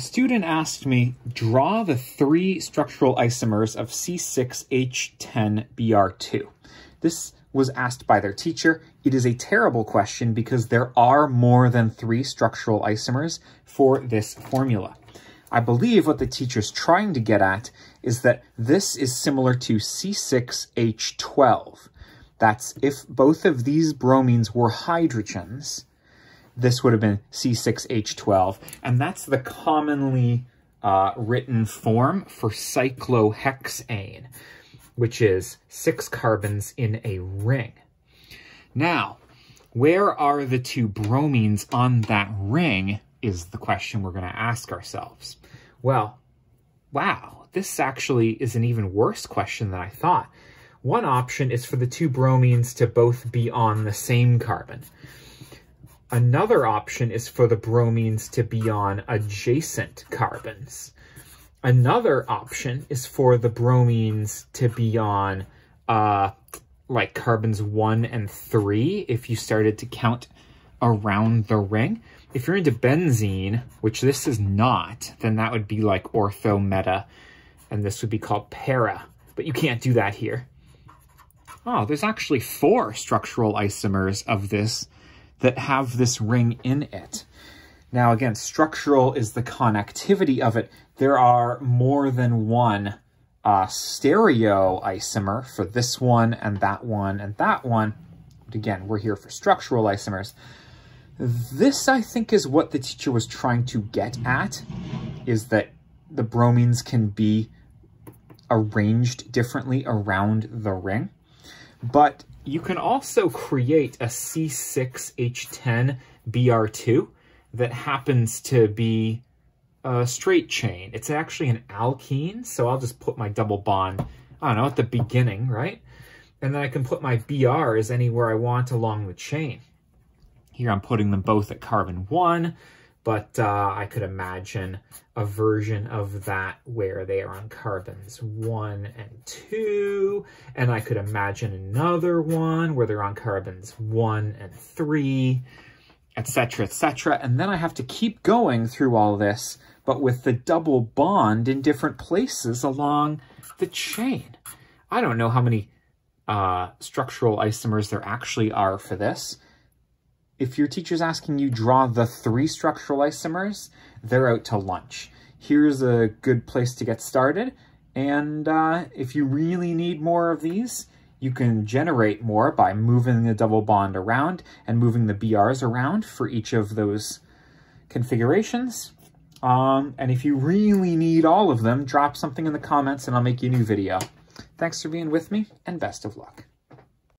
student asked me, draw the three structural isomers of C6H10Br2. This was asked by their teacher. It is a terrible question because there are more than three structural isomers for this formula. I believe what the teacher's trying to get at is that this is similar to C6H12. That's if both of these bromines were hydrogens, this would have been C6H12, and that's the commonly uh, written form for cyclohexane, which is six carbons in a ring. Now, where are the two bromines on that ring is the question we're going to ask ourselves. Well, wow, this actually is an even worse question than I thought. One option is for the two bromines to both be on the same carbon. Another option is for the bromines to be on adjacent carbons. Another option is for the bromines to be on uh, like carbons 1 and 3 if you started to count around the ring. If you're into benzene, which this is not, then that would be like ortho meta, and this would be called para. But you can't do that here. Oh, there's actually four structural isomers of this that have this ring in it. Now, again, structural is the connectivity of it. There are more than one uh, stereo isomer for this one and that one and that one. But again, we're here for structural isomers. This, I think, is what the teacher was trying to get at, is that the bromines can be arranged differently around the ring. But you can also create a C6H10Br2 that happens to be a straight chain. It's actually an alkene, so I'll just put my double bond, I don't know, at the beginning, right? And then I can put my BRs anywhere I want along the chain. Here I'm putting them both at carbon 1, but uh, I could imagine a version of that where they are on carbons 1 and 2, and I could imagine another one where they're on carbons 1 and 3, etc., etc. And then I have to keep going through all this, but with the double bond in different places along the chain. I don't know how many uh, structural isomers there actually are for this, if your teacher's asking you draw the three structural isomers, they're out to lunch. Here's a good place to get started. And uh, if you really need more of these, you can generate more by moving the double bond around and moving the BRs around for each of those configurations. Um, and if you really need all of them, drop something in the comments and I'll make you a new video. Thanks for being with me, and best of luck.